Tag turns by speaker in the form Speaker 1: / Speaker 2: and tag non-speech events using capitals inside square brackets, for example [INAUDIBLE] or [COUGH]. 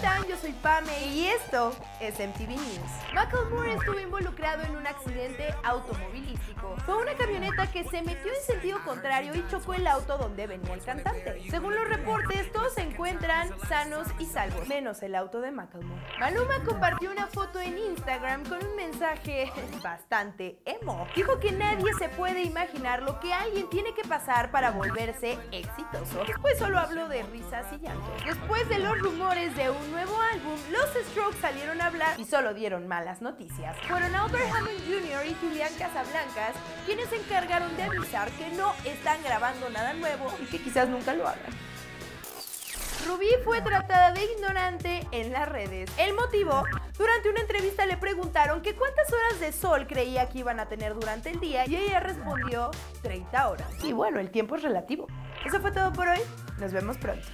Speaker 1: Yo soy Pame y esto es MTV News. Macklemore estuvo involucrado en un accidente automovilístico. Fue una camioneta que se metió en sentido contrario y chocó el auto donde venía el cantante. Según los reportes, se encuentran sanos y salvos, menos el auto de Macklemore. Maluma compartió una foto en Instagram con un mensaje [LAUGHS] bastante emo. Dijo que nadie se puede imaginar lo que alguien tiene que pasar para volverse exitoso. Después solo habló de risas y llantos. Después de los rumores de un nuevo álbum, los Strokes salieron a hablar y solo dieron malas noticias. Fueron Albert Hammond Jr. y Julián Casablancas quienes se encargaron de avisar que no están grabando nada nuevo y que quizás nunca lo hagan. Rubí fue tratada de ignorante en las redes. El motivo, durante una entrevista le preguntaron que cuántas horas de sol creía que iban a tener durante el día y ella respondió 30 horas. Y bueno, el tiempo es relativo. Eso fue todo por hoy. Nos vemos pronto.